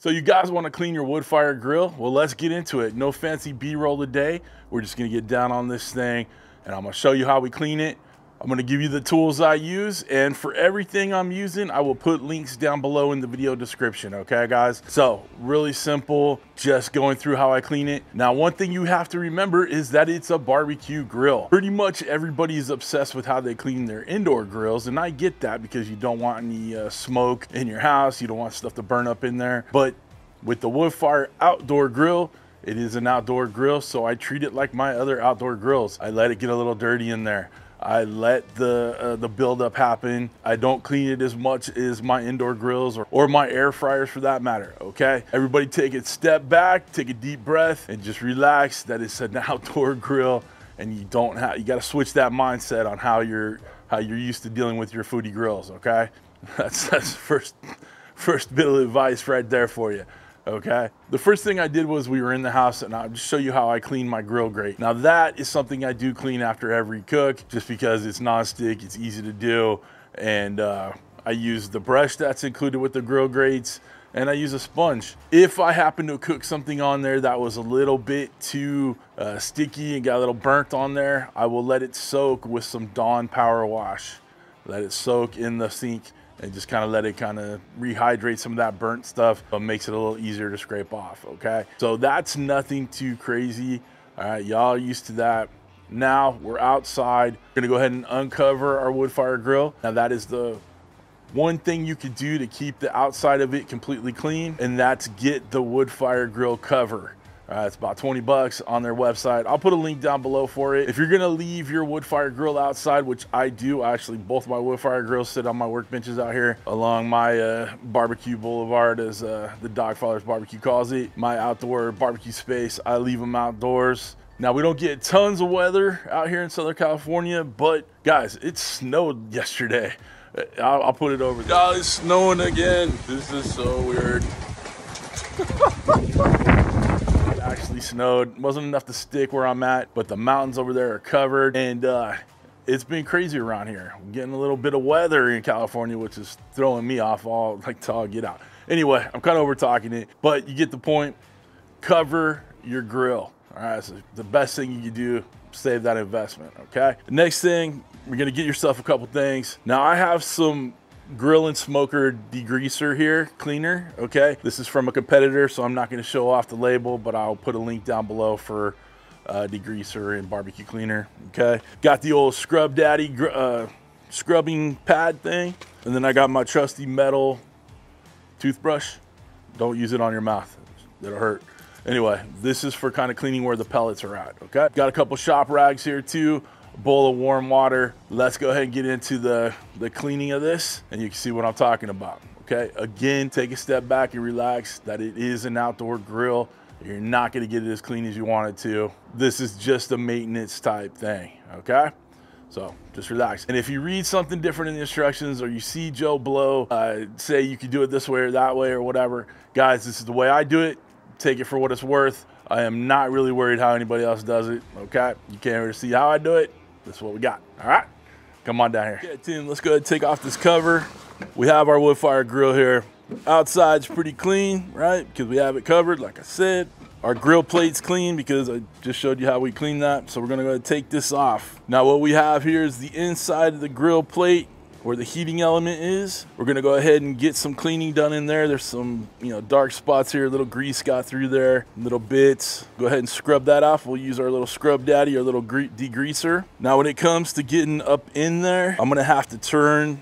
So you guys want to clean your wood fire grill? Well, let's get into it. No fancy B-roll today. We're just gonna get down on this thing and I'm gonna show you how we clean it. I'm gonna give you the tools I use and for everything I'm using, I will put links down below in the video description, okay guys? So really simple, just going through how I clean it. Now, one thing you have to remember is that it's a barbecue grill. Pretty much everybody is obsessed with how they clean their indoor grills and I get that because you don't want any uh, smoke in your house, you don't want stuff to burn up in there. But with the wood fire outdoor grill, it is an outdoor grill, so I treat it like my other outdoor grills. I let it get a little dirty in there. I let the uh, the buildup happen. I don't clean it as much as my indoor grills or, or my air fryers for that matter, okay? Everybody take a step back, take a deep breath, and just relax. That is an outdoor grill, and you don't have, you gotta switch that mindset on how you're, how you're used to dealing with your Foodi grills, okay? That's, that's first, first bit of advice right there for you okay? The first thing I did was we were in the house and I'll just show you how I clean my grill grate. Now that is something I do clean after every cook just because it's non-stick, it's easy to do, and uh, I use the brush that's included with the grill grates and I use a sponge. If I happen to cook something on there that was a little bit too uh, sticky and got a little burnt on there, I will let it soak with some Dawn Power Wash. Let it soak in the sink and just kind of let it kind of rehydrate some of that burnt stuff, but makes it a little easier to scrape off, okay? So that's nothing too crazy. All right, y'all used to that. Now we're outside. We're gonna go ahead and uncover our wood fire grill. Now that is the one thing you could do to keep the outside of it completely clean, and that's get the wood fire grill cover. Uh, it's about 20 bucks on their website. I'll put a link down below for it. If you're gonna leave your wood fire grill outside, which I do, actually both my wood fire grills sit on my workbenches out here along my uh, barbecue boulevard as uh, the Dogfather's Barbecue calls it. My outdoor barbecue space, I leave them outdoors. Now we don't get tons of weather out here in Southern California, but guys, it snowed yesterday. Uh, I'll, I'll put it over there. God, it's snowing again. This is so weird. actually snowed. Wasn't enough to stick where I'm at, but the mountains over there are covered and uh, it's been crazy around here. Getting a little bit of weather in California, which is throwing me off all like to all get out. Anyway, I'm kind of over talking it, but you get the point. Cover your grill. All right, so the best thing you can do, save that investment. Okay. The next thing, we're gonna get yourself a couple things. Now I have some grill and smoker degreaser here, cleaner, okay? This is from a competitor, so I'm not gonna show off the label, but I'll put a link down below for uh, degreaser and barbecue cleaner, okay? Got the old Scrub Daddy uh, scrubbing pad thing, and then I got my trusty metal toothbrush. Don't use it on your mouth, it'll hurt. Anyway, this is for kind of cleaning where the pellets are at, okay? Got a couple shop rags here too bowl of warm water. Let's go ahead and get into the, the cleaning of this and you can see what I'm talking about. Okay, again, take a step back and relax that it is an outdoor grill. You're not gonna get it as clean as you want it to. This is just a maintenance type thing, okay? So just relax. And if you read something different in the instructions or you see Joe Blow uh, say you can do it this way or that way or whatever, guys, this is the way I do it. Take it for what it's worth. I am not really worried how anybody else does it, okay? You can't really see how I do it. That's what we got. All right, come on down here. Okay, Tim, let's go ahead and take off this cover. We have our wood fire grill here. Outside's pretty clean, right? Because we have it covered, like I said. Our grill plate's clean because I just showed you how we clean that. So we're gonna go ahead and take this off. Now what we have here is the inside of the grill plate where the heating element is. We're gonna go ahead and get some cleaning done in there. There's some, you know, dark spots here, a little grease got through there, little bits. Go ahead and scrub that off. We'll use our little scrub daddy, our little degreaser. Now when it comes to getting up in there, I'm gonna have to turn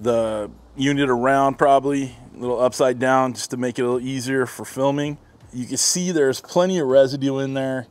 the unit around probably, a little upside down just to make it a little easier for filming. You can see there's plenty of residue in there.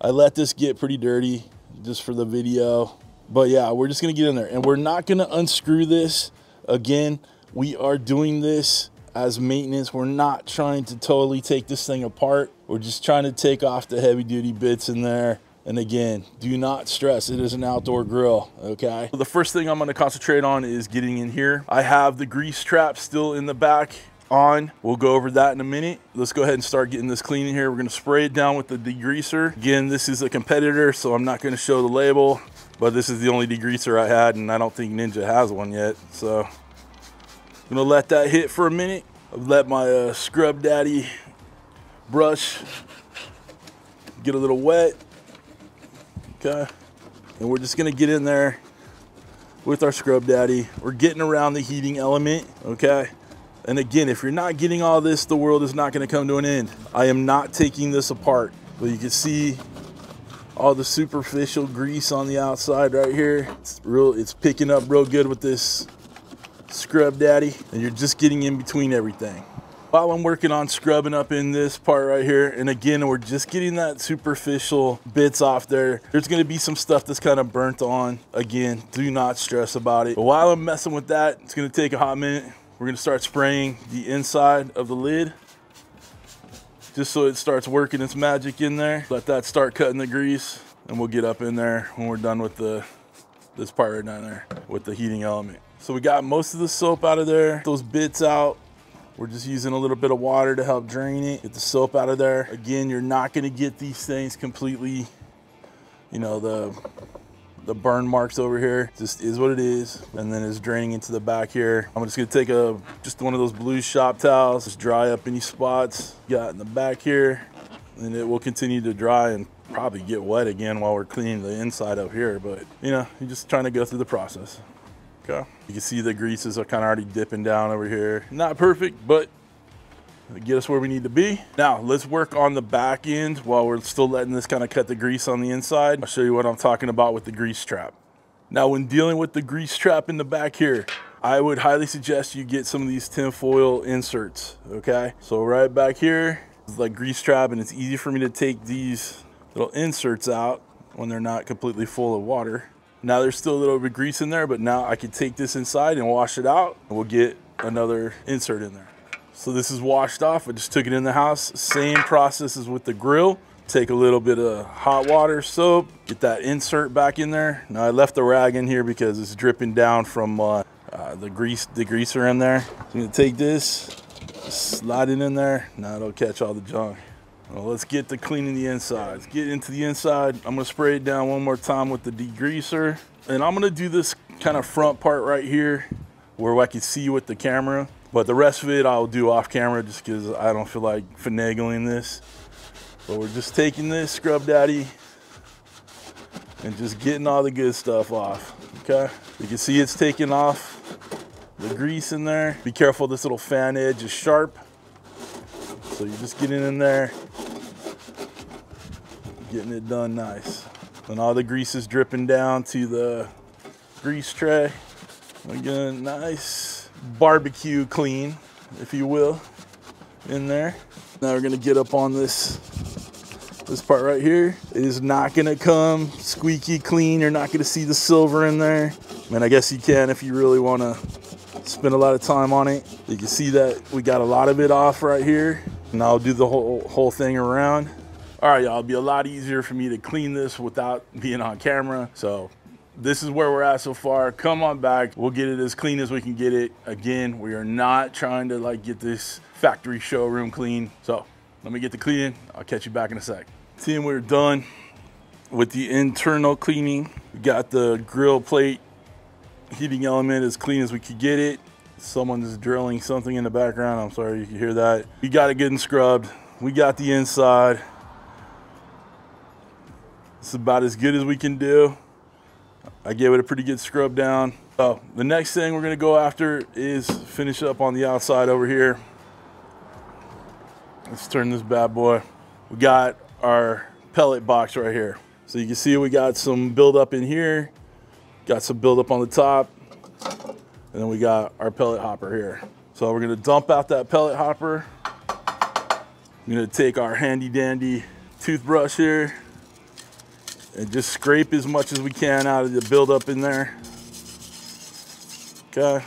I let this get pretty dirty just for the video. But yeah, we're just gonna get in there and we're not gonna unscrew this. Again, we are doing this as maintenance. We're not trying to totally take this thing apart. We're just trying to take off the heavy duty bits in there. And again, do not stress, it is an outdoor grill, okay? The first thing I'm gonna concentrate on is getting in here. I have the grease trap still in the back on. We'll go over that in a minute. Let's go ahead and start getting this clean in here. We're gonna spray it down with the degreaser. Again, this is a competitor, so I'm not gonna show the label but this is the only degreaser I had and I don't think Ninja has one yet. So I'm gonna let that hit for a minute. I've let my uh, Scrub Daddy brush get a little wet. Okay. And we're just gonna get in there with our Scrub Daddy. We're getting around the heating element, okay? And again, if you're not getting all this, the world is not gonna come to an end. I am not taking this apart. But you can see all the superficial grease on the outside right here. It's real, it's picking up real good with this Scrub Daddy. And you're just getting in between everything. While I'm working on scrubbing up in this part right here, and again, we're just getting that superficial bits off there. There's gonna be some stuff that's kind of burnt on. Again, do not stress about it. But while I'm messing with that, it's gonna take a hot minute. We're gonna start spraying the inside of the lid just so it starts working its magic in there. Let that start cutting the grease and we'll get up in there when we're done with the this part right down there with the heating element. So we got most of the soap out of there, those bits out. We're just using a little bit of water to help drain it, get the soap out of there. Again, you're not gonna get these things completely, you know, the the burn marks over here. Just is what it is and then it's draining into the back here. I'm just gonna take a just one of those blue shop towels. Just dry up any spots got in the back here and it will continue to dry and probably get wet again while we're cleaning the inside up here but you know you're just trying to go through the process. Okay. You can see the greases are kind of already dipping down over here. Not perfect but get us where we need to be. Now let's work on the back end while we're still letting this kind of cut the grease on the inside. I'll show you what I'm talking about with the grease trap. Now when dealing with the grease trap in the back here, I would highly suggest you get some of these tinfoil inserts, okay? So right back here is like grease trap and it's easy for me to take these little inserts out when they're not completely full of water. Now there's still a little bit of grease in there, but now I can take this inside and wash it out and we'll get another insert in there. So this is washed off. I just took it in the house. Same process as with the grill. Take a little bit of hot water soap, get that insert back in there. Now I left the rag in here because it's dripping down from uh, uh, the grease, the greaser in there. So I'm gonna take this, slide it in there. Now it'll catch all the junk. Well, let's get to cleaning the inside. Let's get into the inside. I'm gonna spray it down one more time with the degreaser. And I'm gonna do this kind of front part right here where I can see with the camera. But the rest of it I'll do off camera just because I don't feel like finagling this. But we're just taking this Scrub Daddy and just getting all the good stuff off, okay? You can see it's taking off the grease in there. Be careful, this little fan edge is sharp. So you're just getting in there, getting it done nice. And all the grease is dripping down to the grease tray. Again, nice barbecue clean, if you will, in there. Now we're gonna get up on this this part right here. It is not gonna come squeaky clean. You're not gonna see the silver in there. I mean, I guess you can if you really wanna spend a lot of time on it. You can see that we got a lot of it off right here. And I'll do the whole, whole thing around. All right, y'all, it'll be a lot easier for me to clean this without being on camera. So this is where we're at so far. Come on back. We'll get it as clean as we can get it. Again, we are not trying to like get this factory showroom clean. So let me get the cleaning. I'll catch you back in a sec. Seeing we're done with the internal cleaning. We got the grill plate heating element as clean as we could get it. Someone's drilling something in the background. I'm sorry you can hear that. We got it getting scrubbed. We got the inside. It's about as good as we can do. I gave it a pretty good scrub down. So the next thing we're gonna go after is finish up on the outside over here. Let's turn this bad boy. We got our pellet box right here. So you can see we got some buildup in here, got some buildup on the top, and then we got our pellet hopper here. So we're gonna dump out that pellet hopper. I'm gonna take our handy dandy toothbrush here, and just scrape as much as we can out of the buildup in there. Okay.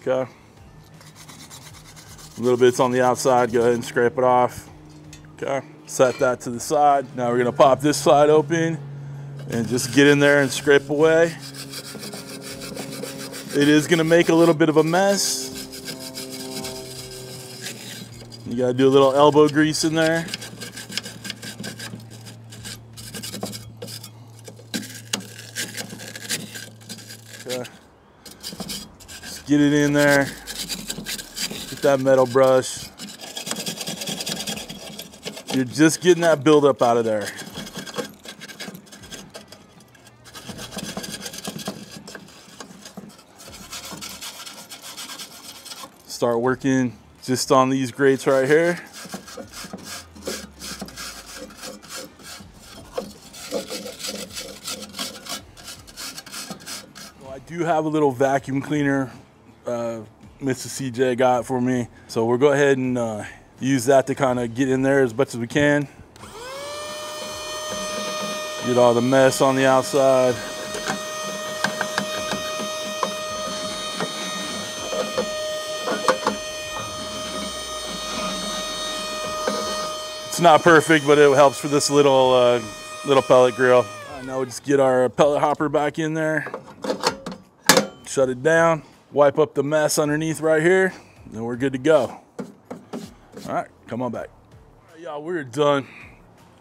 Okay. A little bit's on the outside, go ahead and scrape it off. Okay, set that to the side. Now we're gonna pop this side open and just get in there and scrape away. It is gonna make a little bit of a mess. You gotta do a little elbow grease in there. Okay. Just get it in there. Get that metal brush. You're just getting that buildup out of there. Start working just on these grates right here. I do have a little vacuum cleaner uh, Mr. CJ got for me. So we'll go ahead and uh, use that to kind of get in there as much as we can. Get all the mess on the outside. It's not perfect, but it helps for this little uh, little pellet grill. Uh, now we just get our pellet hopper back in there, shut it down, wipe up the mess underneath right here, and we're good to go. All right, come on back. Right, y'all, we're done.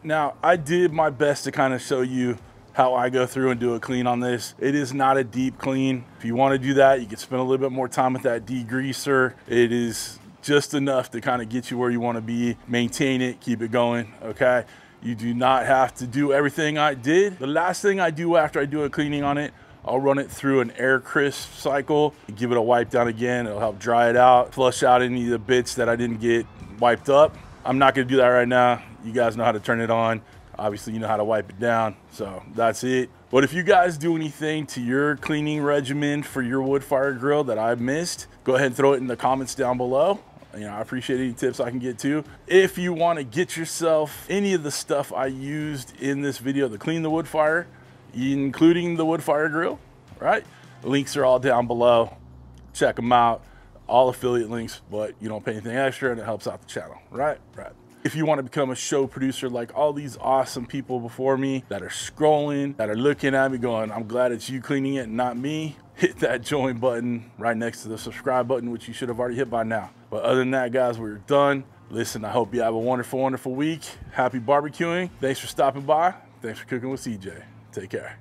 Now, I did my best to kind of show you how I go through and do a clean on this. It is not a deep clean. If you want to do that, you can spend a little bit more time with that degreaser. It is just enough to kind of get you where you want to be, maintain it, keep it going, okay? You do not have to do everything I did. The last thing I do after I do a cleaning on it, I'll run it through an air crisp cycle, give it a wipe down again. It'll help dry it out, flush out any of the bits that I didn't get wiped up. I'm not gonna do that right now. You guys know how to turn it on. Obviously, you know how to wipe it down. So that's it. But if you guys do anything to your cleaning regimen for your wood fire grill that I missed, go ahead and throw it in the comments down below. You know, I appreciate any tips I can get too. If you want to get yourself any of the stuff I used in this video to clean the wood fire, including the wood fire grill, right? links are all down below. Check them out all affiliate links, but you don't pay anything extra and it helps out the channel, right? Right. If you want to become a show producer like all these awesome people before me that are scrolling, that are looking at me going, I'm glad it's you cleaning it, not me, hit that join button right next to the subscribe button, which you should have already hit by now. But other than that, guys, we're done. Listen, I hope you have a wonderful, wonderful week. Happy barbecuing. Thanks for stopping by. Thanks for cooking with CJ. Take care.